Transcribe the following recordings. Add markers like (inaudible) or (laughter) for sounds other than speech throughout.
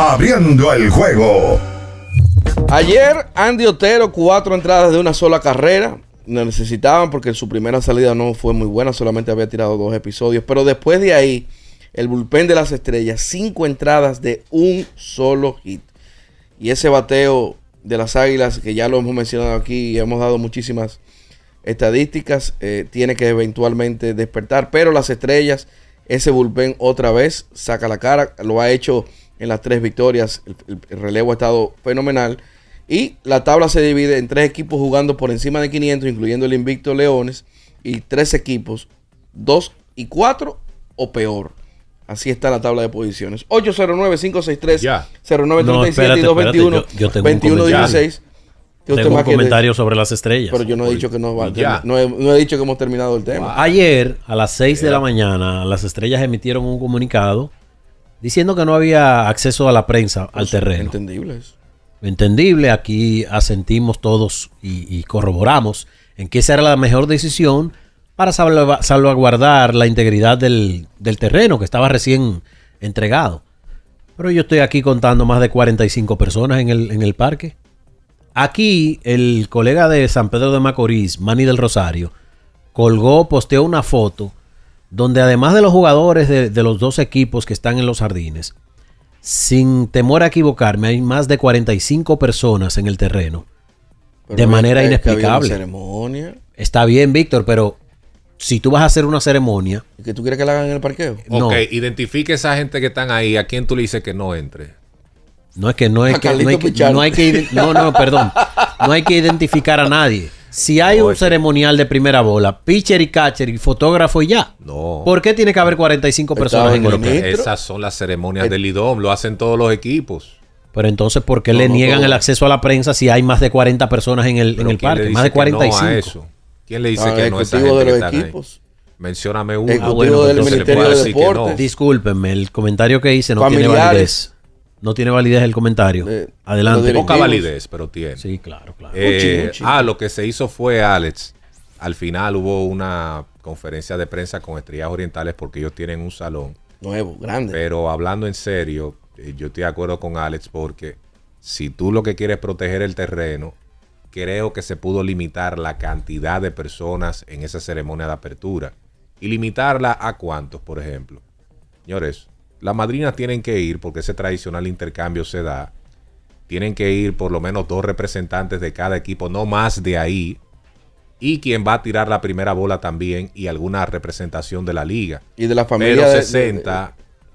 abriendo el juego. Ayer Andy Otero, cuatro entradas de una sola carrera. No necesitaban porque su primera salida no fue muy buena, solamente había tirado dos episodios. Pero después de ahí, el bullpen de las estrellas, cinco entradas de un solo hit. Y ese bateo de las águilas, que ya lo hemos mencionado aquí y hemos dado muchísimas estadísticas, eh, tiene que eventualmente despertar. Pero las estrellas, ese bullpen otra vez saca la cara, lo ha hecho en las tres victorias, el, el relevo ha estado fenomenal. Y la tabla se divide en tres equipos jugando por encima de 500, incluyendo el invicto Leones, y tres equipos, dos y cuatro o peor. Así está la tabla de posiciones. 809-563-0937 y 221-2116. Tengo un comentario sobre las estrellas. Pero yo no he dicho que no, va, no, he, no, he, dicho que hemos terminado el tema. Ayer, a las 6 de la mañana, las estrellas emitieron un comunicado diciendo que no había acceso a la prensa al pues, terreno. Entendible eso. Entendible, aquí asentimos todos y, y, corroboramos en que esa era la mejor decisión para salvaguardar la integridad del, del, terreno que estaba recién entregado. Pero yo estoy aquí contando más de 45 personas en el, en el parque. Aquí el colega de San Pedro de Macorís, Manny del Rosario, colgó, posteó una foto donde además de los jugadores de, de, los dos equipos que están en los jardines, sin temor a equivocarme, hay más de 45 personas en el terreno. Pero de manera inexplicable. ceremonia. Está bien, Víctor, pero si tú vas a hacer una ceremonia. ¿Y que tú quieres que la hagan en el parqueo? No. Ok, identifique esa gente que están ahí. ¿A quién tú le dices que no entre? No es que no es que no hay que, no hay que no, no, perdón. (laughs) No hay que identificar a nadie. Si hay no, un ceremonial de primera bola, pitcher y catcher y fotógrafo y ya. No. ¿Por qué tiene que haber 45 personas en el? Esas son las ceremonias el... del IDOM, lo hacen todos los equipos. Pero entonces, ¿por qué no, le niegan todo. el acceso a la prensa si hay más de 40 personas en el, en el parque? Más de 45. a eso? ¿Quién le dice ah, que no gente de los equipos. ahí? Mencióname uno. Ah, bueno, del Ministerio de Deportes. No. Discúlpenme, el comentario que hice no tiene validez. No tiene validez el comentario. Eh, Adelante. Poca validez, pero tiene. Sí, claro, claro. Eh. Ah, lo que se hizo fue, Alex, al final hubo una conferencia de prensa con Estrellas Orientales porque ellos tienen un salón. Nuevo, grande. Pero hablando en serio, eh, yo estoy de acuerdo con Alex porque si tú lo que quieres es proteger el terreno, creo que se pudo limitar la cantidad de personas en esa ceremonia de apertura. Y limitarla a cuántos, por ejemplo. Señores, las madrinas tienen que ir, porque ese tradicional intercambio se da. Tienen que ir por lo menos dos representantes de cada equipo, no más de ahí. Y quien va a tirar la primera bola también y alguna representación de la liga. Y de la familia. Pero de, 60,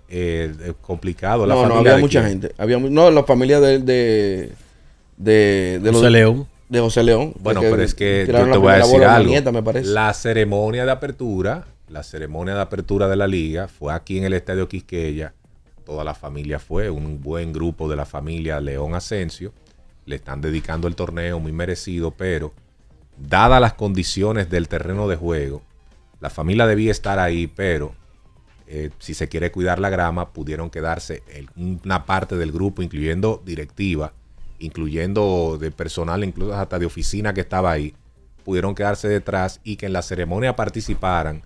de, de, eh, complicado. No, la no, había mucha quién? gente. Había, no, la familia de, de, de, de José los, León. De José León. Bueno, pero es que yo te voy a decir algo. Nieta, la ceremonia de apertura la ceremonia de apertura de la liga fue aquí en el Estadio Quisqueya. Toda la familia fue, un buen grupo de la familia León Asensio. Le están dedicando el torneo muy merecido, pero dadas las condiciones del terreno de juego, la familia debía estar ahí, pero eh, si se quiere cuidar la grama, pudieron quedarse una parte del grupo, incluyendo directiva, incluyendo de personal, incluso hasta de oficina que estaba ahí, pudieron quedarse detrás y que en la ceremonia participaran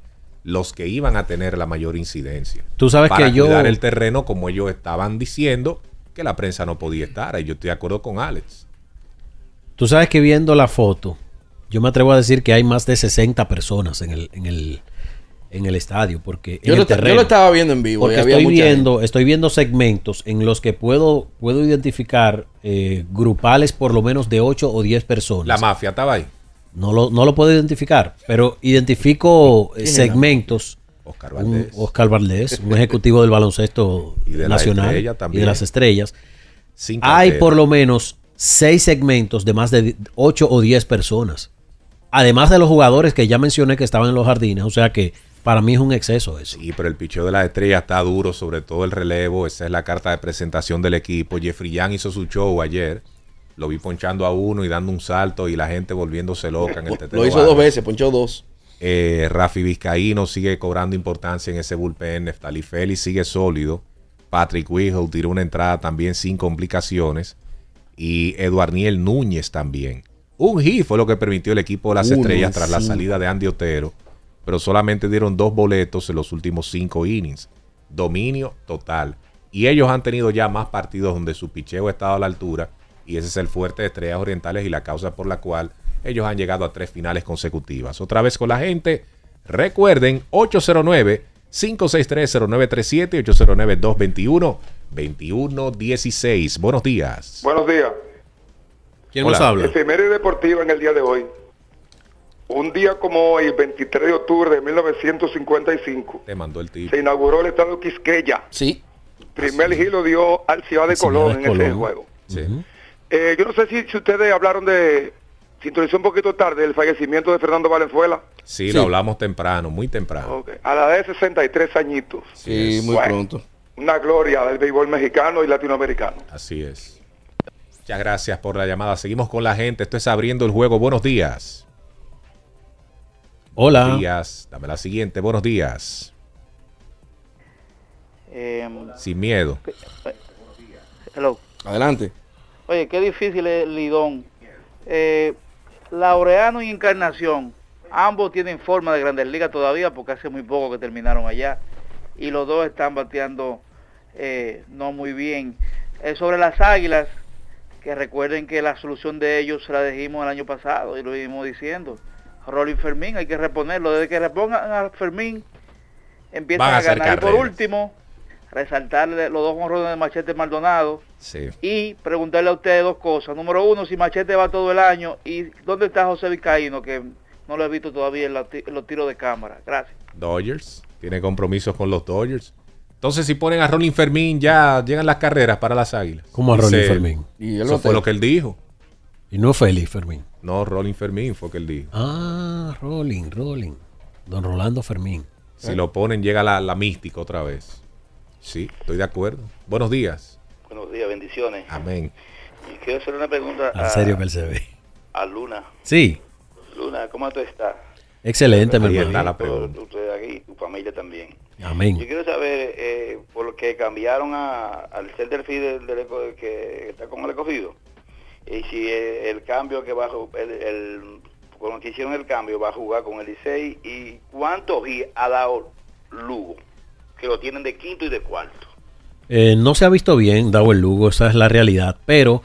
los que iban a tener la mayor incidencia. Tú sabes para que yo cuidar el terreno como ellos estaban diciendo que la prensa no podía estar. Y yo estoy de acuerdo con Alex. Tú sabes que viendo la foto, yo me atrevo a decir que hay más de 60 personas en el, en el, en el estadio. Porque yo, en lo, el terreno, yo lo estaba viendo en vivo. Porque estoy viendo, estoy viendo segmentos en los que puedo, puedo identificar eh, grupales por lo menos de 8 o 10 personas. La mafia estaba ahí. No lo, no lo puedo identificar, pero identifico segmentos. Oscar Valdés. Un, Oscar Valdés, un ejecutivo del baloncesto y de nacional la y de las estrellas. Hay por lo menos seis segmentos de más de 8 o 10 personas. Además de los jugadores que ya mencioné que estaban en los jardines. O sea que para mí es un exceso eso. Sí, pero el picheo de las estrellas está duro, sobre todo el relevo. Esa es la carta de presentación del equipo. Jeffrey Young hizo su show ayer lo vi ponchando a uno y dando un salto y la gente volviéndose loca en el tetero. Lo hizo dos veces, ponchó dos. Eh, Rafi Vizcaíno sigue cobrando importancia en ese bullpen. Neftali Félix sigue sólido. Patrick Weigel tiró una entrada también sin complicaciones. Y Eduarniel Núñez también. Un hit fue lo que permitió el equipo de las Uno, estrellas tras sí. la salida de Andy Otero. Pero solamente dieron dos boletos en los últimos cinco innings. Dominio total. Y ellos han tenido ya más partidos donde su picheo ha estado a la altura. Y ese es el fuerte de Estrellas Orientales y la causa por la cual ellos han llegado a tres finales consecutivas. Otra vez con la gente. Recuerden, 809 5630937 809 221 2116. Buenos días. Buenos días. ¿Quién nos habla? Efeméride deportiva en el día de hoy. Un día como hoy, 23 de octubre de 1955, Te mandó el tipo. se inauguró el estado Quisqueya. Sí. Primer giro dio al Ciudad de Colón en ese juego. Sí. Eh, yo no sé si, si ustedes hablaron de, sintonizó un poquito tarde, el fallecimiento de Fernando Valenzuela. Sí, lo hablamos temprano, muy temprano. A la edad de 63 añitos. Sí, muy Bueno. pronto. Una gloria del béisbol mexicano y latinoamericano. Así es. Muchas gracias por la llamada. Seguimos con la gente. Esto es abriendo el juego. Buenos días. Hola. Buenos días. Dame la siguiente. Buenos días. Eh, Sin miedo. hello. Adelante. Oye, qué difícil es Lidón. Eh, Laureano y Encarnación, ambos tienen forma de Grandes Ligas todavía porque hace muy poco que terminaron allá. Y los dos están bateando eh, no muy bien. Eh, sobre las Águilas, que recuerden que la solución de ellos se la dijimos el año pasado y lo vimos diciendo. Rolling Fermín, hay que reponerlo. Desde que repongan a Fermín, empiezan a a, ganar. Y por último, resaltarle los dos honrones de Machete Maldonado Sí. y preguntarle a ustedes dos cosas. Número uno, si Machete va todo el año y dónde está José Vizcaíno, que no lo he visto todavía en, la ti- en los tiros de cámara. Gracias. Dodgers. Tiene compromisos con los Dodgers. Entonces, si ponen a Rolling Fermín, ya llegan las carreras para las águilas. ¿Cómo a él. Fermín? Y Eso lo fue lo que él dijo. Y no Félix Fermín. No, Rolling Fermín fue que él dijo. Ah, Rolling, Rolling. Don Rolando Fermín. Si lo ponen, llega la, la mística otra vez. Sí, estoy de acuerdo. Buenos días. Buenos días, bendiciones. Amén. Y quiero hacer una pregunta En a, serio que él se ve. a Luna. Sí, Luna, ¿cómo tú estás? excelente, mi hermano. está la pregunta. usted aquí y tu familia también. Amén. Yo quiero saber, eh, por lo que cambiaron a, al ser del FIDE del eco- que está con el escogido, y si el, el cambio que va a ju- el, el, con lo que hicieron el cambio va a jugar con el Licey y cuántos ha dado Lugo, que lo tienen de quinto y de cuarto. Eh, no se ha visto bien, dado el Lugo, esa es la realidad, pero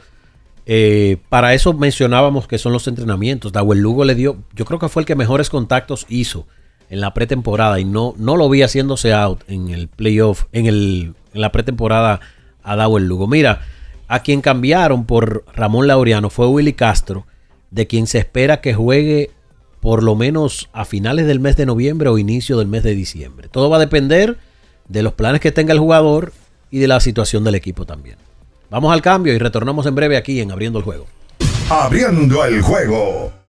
eh, para eso mencionábamos que son los entrenamientos. el Lugo le dio, yo creo que fue el que mejores contactos hizo en la pretemporada y no, no lo vi haciéndose out en el playoff, en, el, en la pretemporada a el Lugo. Mira, a quien cambiaron por Ramón Laureano fue Willy Castro, de quien se espera que juegue por lo menos a finales del mes de noviembre o inicio del mes de diciembre. Todo va a depender de los planes que tenga el jugador y de la situación del equipo también. Vamos al cambio y retornamos en breve aquí en Abriendo el Juego. Abriendo el juego.